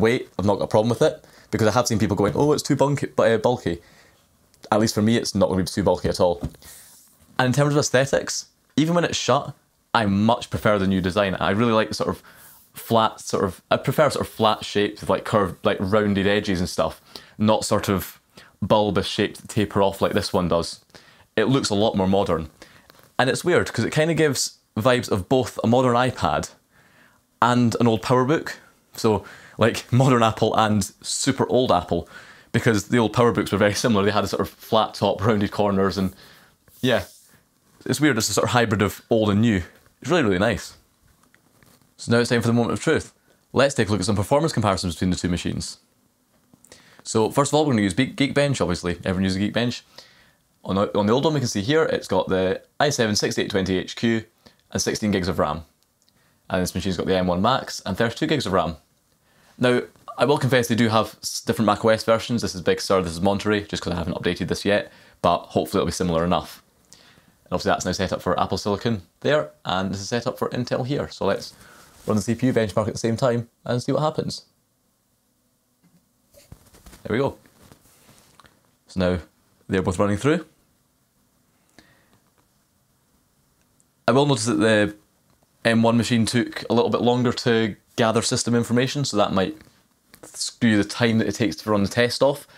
weight, I've not got a problem with it because I have seen people going, oh, it's too bulky. But uh, bulky. At least for me, it's not going to be too bulky at all. And in terms of aesthetics, even when it's shut, I much prefer the new design. I really like the sort of flat, sort of. I prefer sort of flat shapes with like curved, like rounded edges and stuff, not sort of bulbous shapes that taper off like this one does. It looks a lot more modern, and it's weird because it kind of gives vibes of both a modern iPad and an old PowerBook. So like <laughs> modern Apple and super old Apple, because the old PowerBooks were very similar. They had a sort of flat top, rounded corners, and yeah, it's weird. It's a sort of hybrid of old and new. It's really really nice. So now it's time for the moment of truth. Let's take a look at some performance comparisons between the two machines. So first of all, we're going to use Geekbench. Obviously, everyone uses Geekbench. On the, on the old one, we can see here it's got the i7 6820HQ and 16 gigs of RAM. And this machine's got the M1 Max and 32 gigs of RAM. Now, I will confess they do have different macOS versions. This is Big Sur, this is Monterey, just because I haven't updated this yet, but hopefully it'll be similar enough. And obviously that's now set up for Apple Silicon there, and this is set up for Intel here. So let's run the CPU benchmark at the same time and see what happens. There we go. So now they're both running through. I will notice that the M1 machine took a little bit longer to gather system information, so that might skew the time that it takes to run the test off,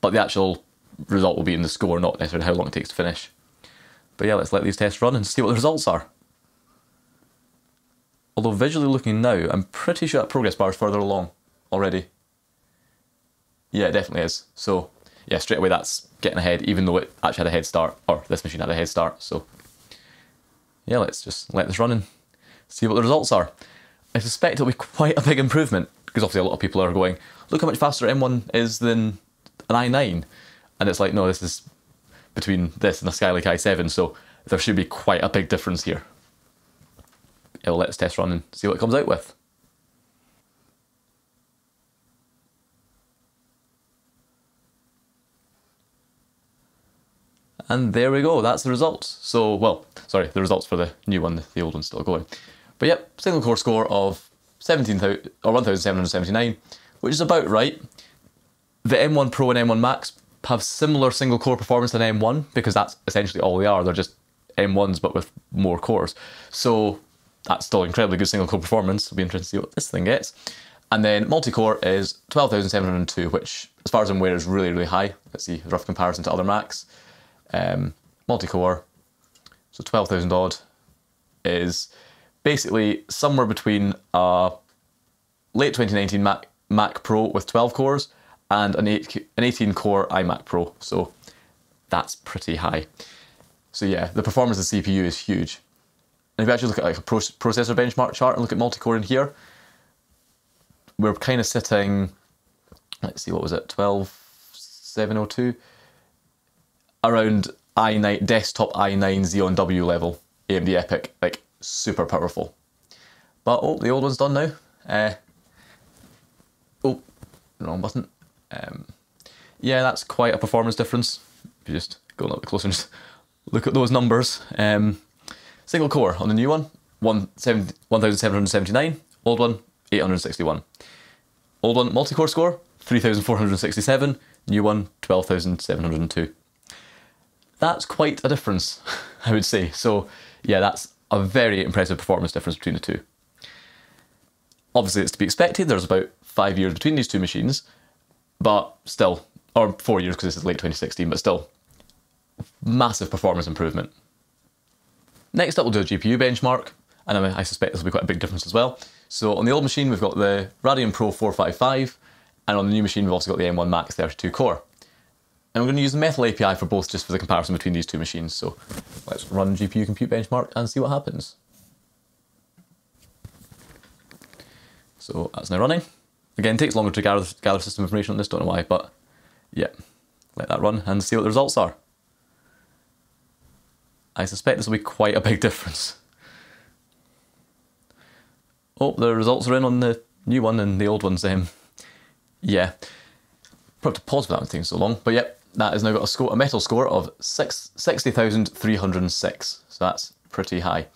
but the actual result will be in the score, not necessarily how long it takes to finish. But yeah, let's let these tests run and see what the results are. Although visually looking now, I'm pretty sure that progress bar is further along already. Yeah, it definitely is. So yeah, straight away that's getting ahead, even though it actually had a head start, or this machine had a head start. So yeah, let's just let this run and see what the results are. I suspect it'll be quite a big improvement because obviously a lot of people are going, look how much faster M1 is than an i9. And it's like, no, this is between this and a Skylake i7, so there should be quite a big difference here. Yeah, well, let's test run and see what it comes out with. And there we go, that's the results. So, well, sorry, the results for the new one, the old one's still going. But yep, single core score of 17,000 or 1,779, which is about right. The M1 Pro and M1 Max have similar single core performance than M1 because that's essentially all they are. They're just M1s but with more cores. So that's still incredibly good single core performance. It'll be interesting to see what this thing gets. And then multi-core is 12,702, which as far as I'm aware is really, really high. Let's see, rough comparison to other Macs. Um, multi-core, so 12,000 odd, is basically somewhere between a late 2019 Mac, Mac Pro with 12 cores and an, 8, an 18 core iMac Pro. So that's pretty high. So yeah, the performance of the CPU is huge. And if you actually look at like a processor benchmark chart and look at multi-core in here, we're kind of sitting, let's see, what was it, 12702? Around i9, desktop i9 Xeon W level AMD EPYC, like super powerful. But oh, the old one's done now. Uh, oh, wrong button. Um, yeah, that's quite a performance difference. If you just go a little bit closer and just <laughs> look at those numbers. Um, single core on the new one, 1779. Old one, 861. Old one, multi-core score, 3467. New one, 12,702. That's quite a difference, <laughs> I would say. So yeah, that's a very impressive performance difference between the two. Obviously, it's to be expected. There's about five years between these two machines, but still, or four years because this is late 2016, but still, massive performance improvement. Next up, we'll do a GPU benchmark, and I suspect this will be quite a big difference as well. So on the old machine, we've got the Radeon Pro 455, and on the new machine, we've also got the M1 Max 32 core. And we're going to use the Metal API for both just for the comparison between these two machines. So let's run GPU compute benchmark and see what happens. So that's now running. Again, takes longer to gather, gather system information on this, don't know why, but yeah, let that run and see what the results are. I suspect this will be quite a big <laughs> difference. Oh, the results are in on the new one and the old one's um, yeah. Probably to pause for that one so long, but yep, that has now got a score, a metal score of six, 60,306. So that's pretty high.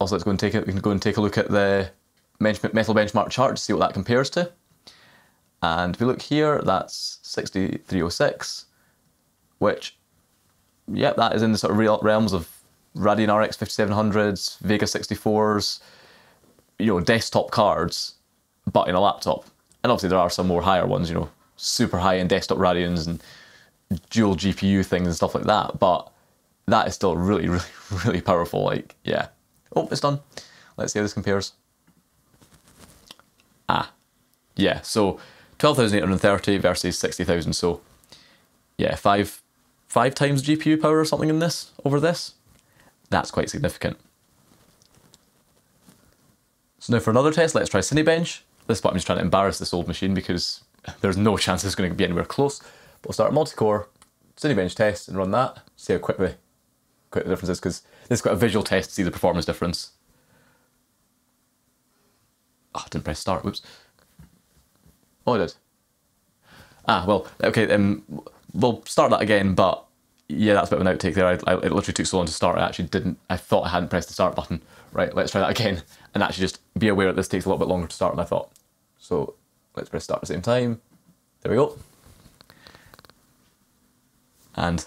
Also, let's go and take it. We can go and take a look at the metal benchmark chart to see what that compares to. And if we look here, that's 6306, which, yep, that is in the sort of real realms of Radeon RX 5700s, Vega 64s, you know, desktop cards, but in a laptop. And obviously there are some more higher ones, you know, super high-end desktop Radeons and dual GPU things and stuff like that. But that is still really, <laughs> really, really powerful. Like, yeah. Oh, it's done. Let's see how this compares. Ah, yeah. So 12,830 versus 60,000. So yeah, five five times GPU power or something in this over this. That's quite significant. So now for another test, let's try Cinebench. This part I'm just trying to embarrass this old machine because there's no chance it's going to be anywhere close. But we'll start a multi-core Cinebench test and run that, see how quickly quick the difference is, because this is quite a visual test to see the performance difference. Oh, I didn't press start, whoops. Oh, I did. Ah, well, okay, um, we'll start that again, but yeah, that's a bit of an outtake there. I, I, it literally took so long to start, I actually didn't, I thought I hadn't pressed the start button. Right, let's try that again, and actually just be aware that this takes a little bit longer to start than I thought. So let's press start at the same time. There we go. And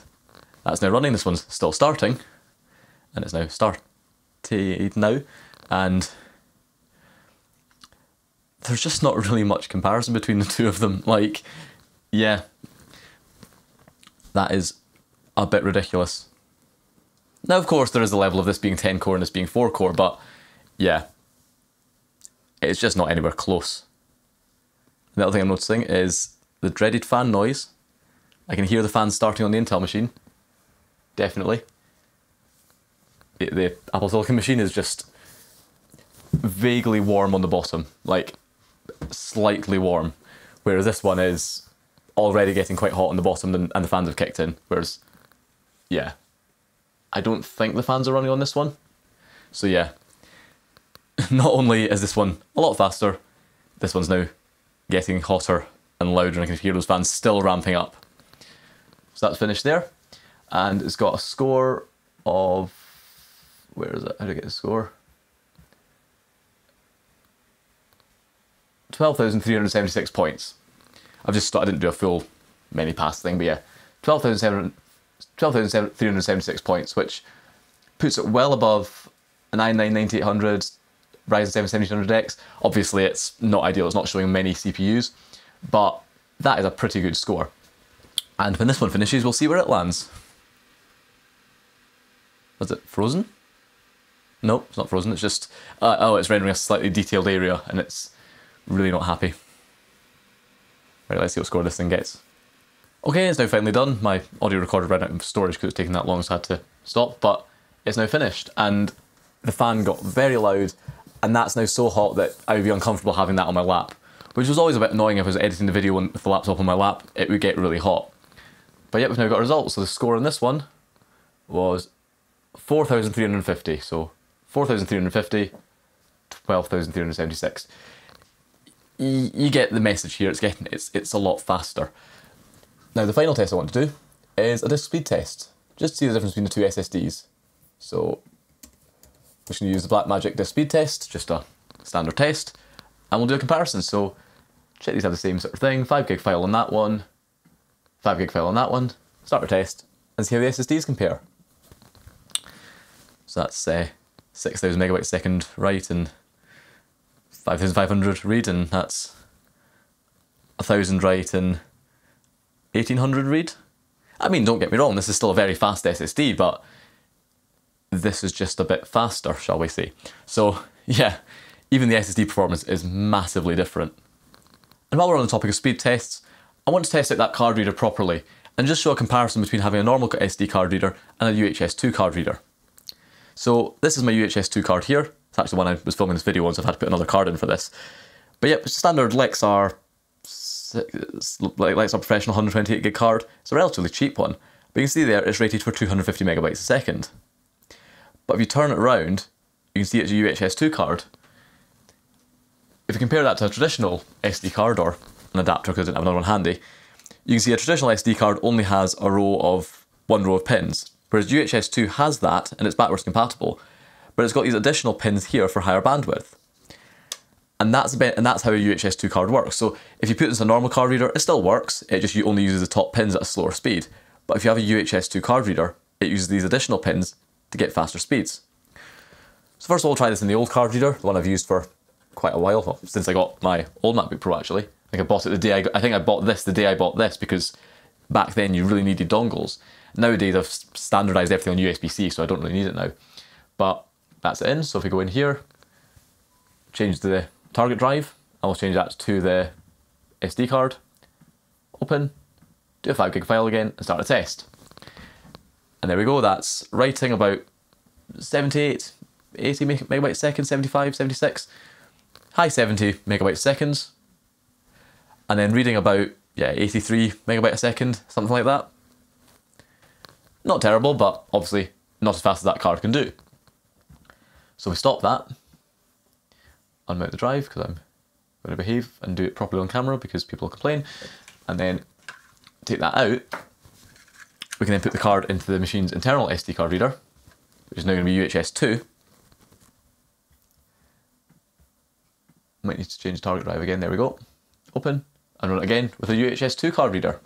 that's now running. This one's still starting, and it's now started now, and there's just not really much comparison between the two of them. Like, yeah, that is a bit ridiculous. Now, of course, there is a level of this being 10 core and this being 4 core, but yeah, it's just not anywhere close. The other thing I'm noticing is the dreaded fan noise. I can hear the fans starting on the Intel machine. Definitely. The, the Apple Silicon machine is just vaguely warm on the bottom, like slightly warm, whereas this one is already getting quite hot on the bottom and, and the fans have kicked in. Whereas, yeah, I don't think the fans are running on this one. So yeah, <laughs> not only is this one a lot faster, this one's now getting hotter and louder and I can hear those fans still ramping up. So that's finished there. And it's got a score of, where is it? How do I get the score? 12,376 points. I've just, started, I didn't do a full many pass thing, but yeah, 12,376 points, which puts it well above a 999800 Ryzen 7 1700X. Obviously, it's not ideal, it's not showing many CPUs, but that is a pretty good score. And when this one finishes, we'll see where it lands. Was it frozen? No, it's not frozen, it's just, uh, oh, it's rendering a slightly detailed area, and it's really not happy. Right, let's see what score this thing gets. Okay, it's now finally done. My audio recorder ran out of storage because it's taking that long, so I had to stop, but it's now finished. And the fan got very loud, and that's now so hot that I would be uncomfortable having that on my lap, which was always a bit annoying if I was editing the video with the laptop on my lap, it would get really hot. But yeah, we've now got results. So the score on this one was 4,350. So 4,350, 12,376 you get the message here. It's getting it's it's a lot faster. Now the final test I want to do is a disk speed test, just to see the difference between the two SSDs. So going to use the Blackmagic disk speed test, just a standard test, and we'll do a comparison. So check these have the same sort of thing. Five gig file on that one, five gig file on that one. Start our test and see how the SSDs compare. So that's uh, 6,000 megabytes second write and 5500 read and that's 1000 write and 1800 read. I mean, don't get me wrong, this is still a very fast SSD, but this is just a bit faster, shall we say. So, yeah, even the SSD performance is massively different. And while we're on the topic of speed tests, I want to test out that card reader properly and just show a comparison between having a normal SD card reader and a UHS-2 card reader. So this is my UHS-2 card here. It's actually the one I was filming this video on, so I've had to put another card in for this. But yeah, standard Lexar, Lexar Professional 128 gig card. It's a relatively cheap one, but you can see there it's rated for 250 megabytes a second. But if you turn it around, you can see it's a UHS-2 card. If you compare that to a traditional SD card or an adapter because I didn't have another one handy, you can see a traditional SD card only has a row of one row of pins, whereas UHS2 has that and it's backwards compatible, but it's got these additional pins here for higher bandwidth. And that's bit, and that's how a UHS2 card works. So if you put this in a normal card reader, it still works. It just only uses the top pins at a slower speed. But if you have a UHS2 card reader, it uses these additional pins to get faster speeds. So first of all, we'll try this in the old card reader, the one I've used for quite a while, since I got my old MacBook Pro actually. I think I bought it the day I, got, I think I bought this the day I bought this because back then you really needed dongles. Nowadays I've standardized everything on USB-C, so I don't really need it now. But that's it in. So if we go in here, change the target drive, I will change that to the SD card, open, do a 5 gig file again, and start a test. And there we go, that's writing about 78, 80 megabytes a second, 75, 76, high 70 megabytes seconds, and then reading about yeah 83 megabyte a second, something like that. Not terrible, but obviously not as fast as that card can do. So we stop that, unmount the drive because I'm going to behave and do it properly on camera because people complain, and then take that out. We can then put the card into the machine's internal SD card reader, which is now going to be UHS2. Might need to change target drive again, there we go. Open, and run it again with a UHS2 card reader.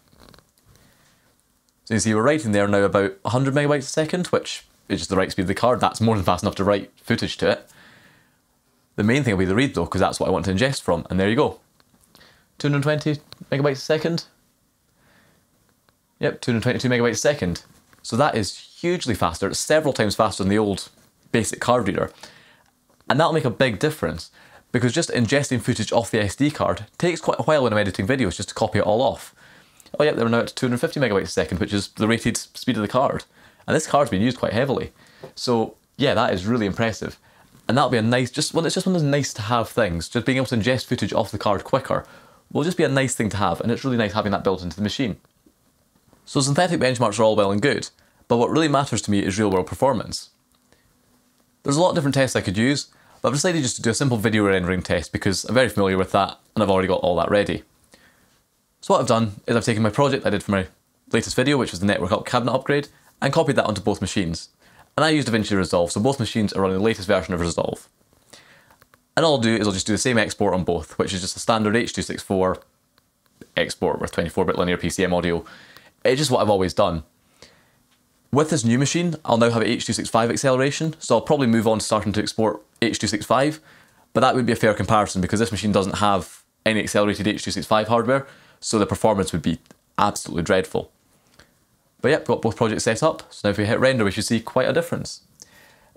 So you see we're writing there now about 100 megabytes a second, which is just the right speed of the card. That's more than fast enough to write footage to it. The main thing will be the read though, because that's what I want to ingest from, and there you go. 220 megabytes a second. Yep, 222 megabytes a second. So that is hugely faster. It's several times faster than the old basic card reader. And that'll make a big difference because just ingesting footage off the SD card takes quite a while when I'm editing videos just to copy it all off. Oh yeah, they're now at 250 megabytes a second, which is the rated speed of the card. And this card's been used quite heavily. So yeah, that is really impressive. And that'll be a nice, just when it's just one of those nice to have things, just being able to ingest footage off the card quicker will just be a nice thing to have, and it's really nice having that built into the machine. So synthetic benchmarks are all well and good, but what really matters to me is real world performance. There's a lot of different tests I could use, but I've decided just to do a simple video rendering test because I'm very familiar with that and I've already got all that ready. So what I've done is I've taken my project I did for my latest video, which was the network up cabinet upgrade, and copied that onto both machines. And I used DaVinci Resolve, so both machines are running the latest version of Resolve. And all I'll do is I'll just do the same export on both, which is just a standard H.264 export with 24-bit linear PCM audio. It's just what I've always done. With this new machine, I'll now have H.265 acceleration, so I'll probably move on to starting to export H.265, but that would be a fair comparison because this machine doesn't have any accelerated H.265 hardware, so the performance would be absolutely dreadful. But yep, got both projects set up, so now if we hit render we should see quite a difference.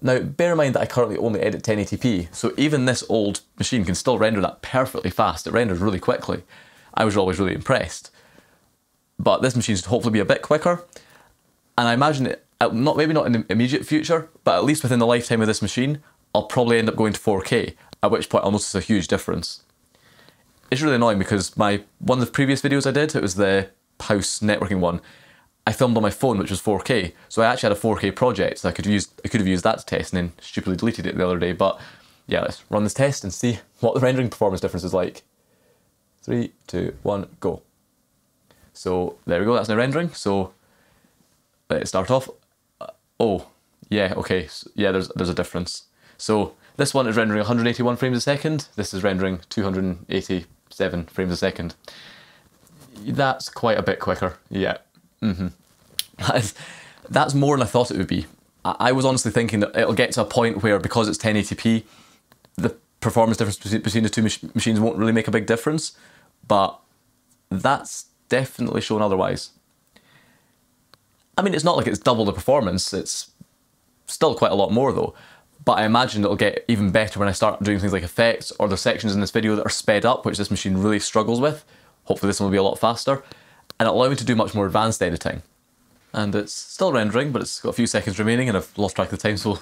Now bear in mind that I currently only edit 1080p, so even this old machine can still render that perfectly fast, it renders really quickly. I was always really impressed. But this machine should hopefully be a bit quicker, and I imagine it, uh, not maybe not in the immediate future, but at least within the lifetime of this machine, I'll probably end up going to 4K, at which point I'll notice a huge difference. It's really annoying because my one of the previous videos I did, it was the house networking one, I filmed on my phone which was 4K, so I actually had a 4K project, so I could use I could have used that to test and then stupidly deleted it the other day, but yeah, let's run this test and see <laughs> what the rendering performance difference is like. Three, two, one, go. So there we go, that's now rendering, so let's start off. Uh, oh, yeah, okay, so, yeah, there's, there's a difference. So this one is rendering 181 frames a second, this is rendering 287 frames a second. That's quite a bit quicker, yeah. Mm-hmm. That's, that's more than I thought it would be. I, I was honestly thinking that it'll get to a point where because it's 1080p, the performance difference between the two mach- machines won't really make a big difference, but that's definitely shown otherwise. I mean, it's not like it's double the performance, it's still quite a lot more though. But I imagine it'll get even better when I start doing things like effects or the sections in this video that are sped up, which this machine really struggles with. Hopefully this one will be a lot faster. And it'll allow me to do much more advanced editing. And it's still rendering, but it's got a few seconds remaining and I've lost track of the time, so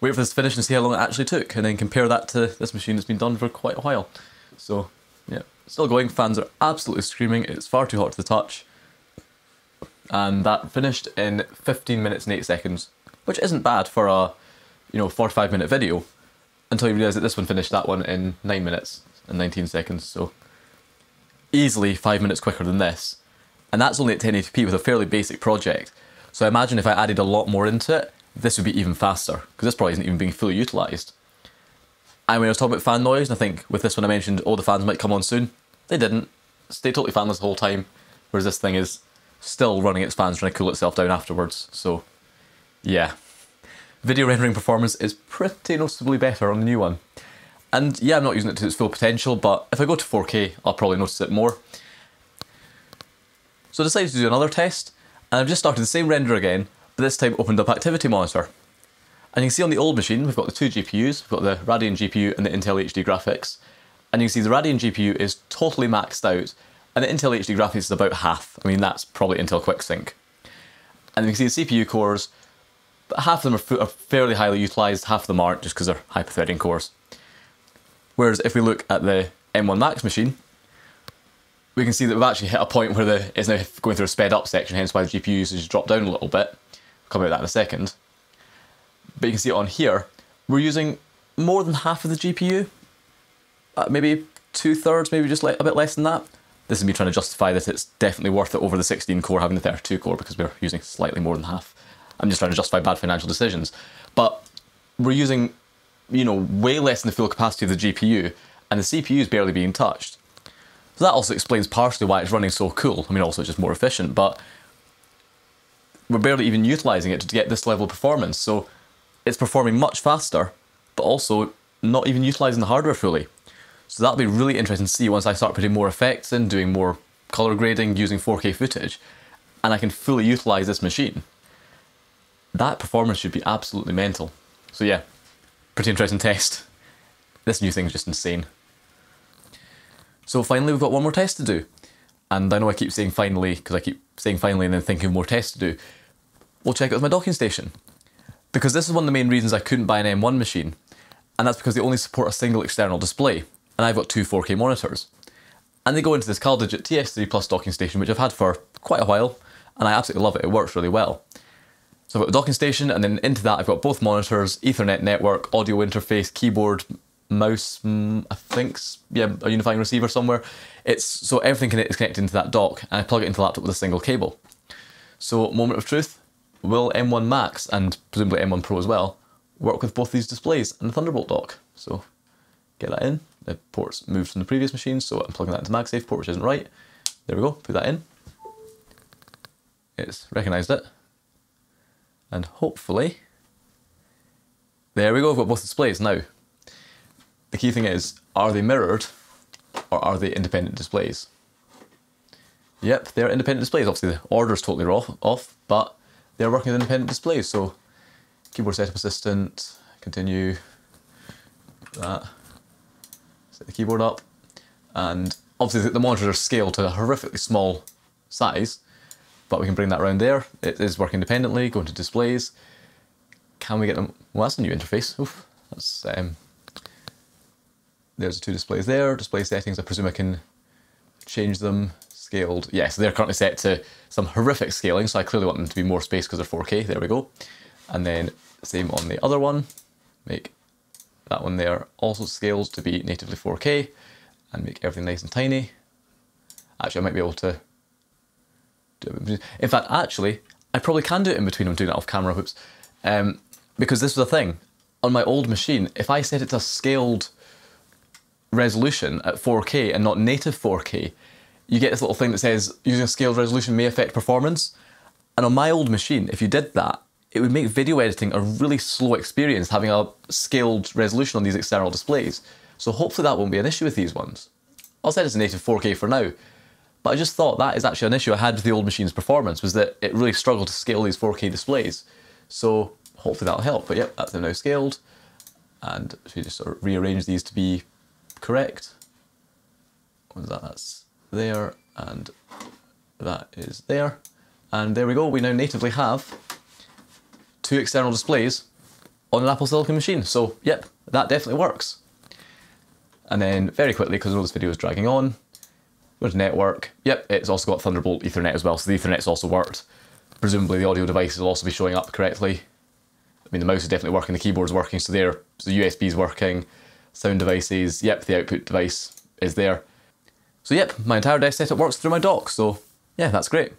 wait for this to finish and see how long it actually took, and then compare that to this machine that's been done for quite a while. So, yeah, still going. Fans are absolutely screaming. It's far too hot to the touch. And that finished in 15 minutes and 8 seconds, which isn't bad for a, you know, 45 minute video, until you realise that this one finished that one in 9 minutes and 19 seconds, so easily 5 minutes quicker than this. And that's only at 1080p with a fairly basic project. So I imagine if I added a lot more into it, this would be even faster, because this probably isn't even being fully utilised. And when I was talking about fan noise, and I think with this one I mentioned, oh, the fans might come on soon. They didn't. Stayed totally fanless the whole time, whereas this thing is still running its fans trying to cool itself down afterwards. So, yeah. Video rendering performance is pretty noticeably better on the new one. And yeah, I'm not using it to its full potential, but if I go to 4K, I'll probably notice it more. So I decided to do another test, and I've just started the same render again, but this time opened up Activity Monitor. And you can see on the old machine, we've got the two GPUs, we've got the Radeon GPU and the Intel HD graphics. And you can see the Radeon GPU is totally maxed out, and the Intel HD graphics is about half. I mean, that's probably Intel QuickSync. And you can see the CPU cores, half of them are, are fairly highly utilised, half of them aren't, just because they're hyper-threading cores. Whereas if we look at the M1 Max machine, we can see that we've actually hit a point where the, it's now going through a sped up section, hence why the GPU usage has dropped down a little bit. We'll come about that in a second. But you can see on here, we're using more than half of the GPU. Uh, maybe two thirds, maybe just a bit less than that. This is me trying to justify that it's definitely worth it over the 16 core having the 32 core because we're using slightly more than half. I'm just trying to justify bad financial decisions. But we're using, you know, way less than the full capacity of the GPU, and the CPU is barely being touched. So that also explains partially why it's running so cool. I mean, also it's just more efficient, but we're barely even utilizing it to get this level of performance. So it's performing much faster, but also not even utilizing the hardware fully. So that'll be really interesting to see once I start putting more effects in, doing more color grading, using 4K footage, and I can fully utilize this machine. That performance should be absolutely mental. So yeah, pretty interesting <laughs> test. This new thing's just insane. So finally, we've got one more test to do. And I know I keep saying finally, because I keep saying finally and then thinking of more tests to do. We'll check it with my docking station. Because this is one of the main reasons I couldn't buy an M1 machine. And that's because they only support a single external display. And I've got two 4K monitors. And they go into this CalDigit TS3 Plus docking station, which I've had for quite a while. And I absolutely love it, it works really well. So I've got the docking station, and then into that I've got both monitors, Ethernet network, audio interface, keyboard, mouse, mm, I think, yeah, a unifying receiver somewhere. It's so everything is connected into that dock, and I plug it into the laptop with a single cable. So, moment of truth: will M1 Max and presumably M1 Pro as well work with both these displays and the Thunderbolt dock? So, get that in. The ports moved from the previous machine, so I'm plugging that into MagSafe port, which isn't right. There we go. Put that in. It's recognised it, and hopefully, there we go. I've got both displays now the key thing is, are they mirrored or are they independent displays? Yep, they're independent displays. Obviously, the order is totally off, off, but they're working with independent displays. So, keyboard setup assistant, continue that, set the keyboard up, and obviously the monitors are scaled to a horrifically small size, but we can bring that around there. It is working independently. Go into displays. Can we get them? Well, that's a new interface. Oof, that's um, there's two displays there. Display settings, I presume I can change them. Scaled, yes, yeah, so they're currently set to some horrific scaling, so I clearly want them to be more space because they're 4K. There we go. And then same on the other one. Make that one there also scaled to be natively 4K and make everything nice and tiny. Actually, I might be able to do it. In fact, actually, I probably can do it in between. I'm doing it off camera, whoops. Um, because this was a thing. On my old machine, if I set it to scaled resolution at 4K and not native 4K, you get this little thing that says using a scaled resolution may affect performance. And on my old machine, if you did that, it would make video editing a really slow experience having a scaled resolution on these external displays. So hopefully that won't be an issue with these ones. I'll set it to native 4K for now, but I just thought that is actually an issue I had with the old machine's performance, was that it really struggled to scale these 4K displays. So hopefully that'll help. But yep, that's now scaled. And so you just sort of rearrange these to be correct. What is that? That's there, and that is there. And there we go, we now natively have two external displays on an Apple Silicon machine. So, yep, that definitely works. And then very quickly, because I know this video is dragging on, there's network. Yep, it's also got Thunderbolt Ethernet as well, so the Ethernet's also worked. Presumably the audio device will also be showing up correctly. I mean, the mouse is definitely working, the keyboard's working, so there, so the USB's working sound devices, yep, the output device is there. So yep, my entire desk setup works through my dock, so yeah, that's great.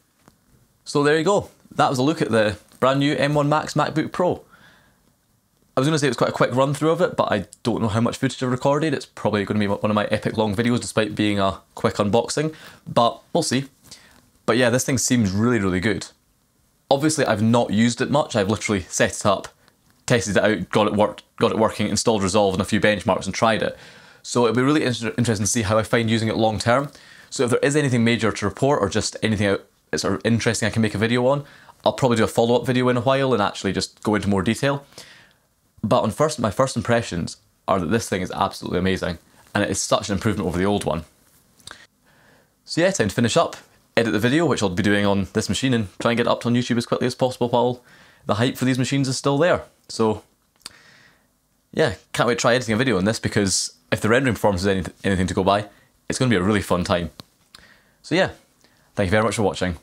So there you go. That was a look at the brand new M1 Max MacBook Pro. I was going to say it was quite a quick run through of it, but I don't know how much footage I've recorded. It's probably going to be one of my epic long videos despite being a quick unboxing, but we'll see. But yeah, this thing seems really, really good. Obviously, I've not used it much. I've literally set it up, tested it out, got it worked, got it working, installed Resolve and a few benchmarks and tried it. So it'll be really inter interesting to see how I find using it long term. So if there is anything major to report or just anything that's sort of interesting I can make a video on, I'll probably do a follow-up video in a while and actually just go into more detail. But on first, my first impressions are that this thing is absolutely amazing and it is such an improvement over the old one. So yeah, time to finish up, edit the video, which I'll be doing on this machine and try and get it up on YouTube as quickly as possible while the hype for these machines is still there. So yeah, can't wait to try editing a video on this because if the rendering performance is any anything to go by, it's going to be a really fun time. So yeah, thank you very much for watching.